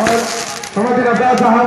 और समझ अब्दास साहब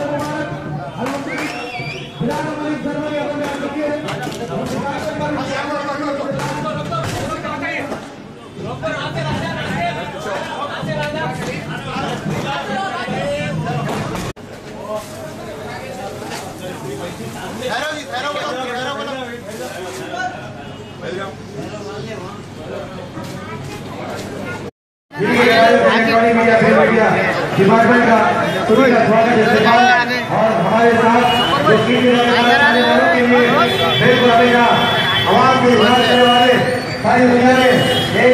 डिपार्टमेंट का सभी का स्वागत है और हमारे साथ वालों के लिए आवाज़ की बात करने वाले सारी दुनिया में एक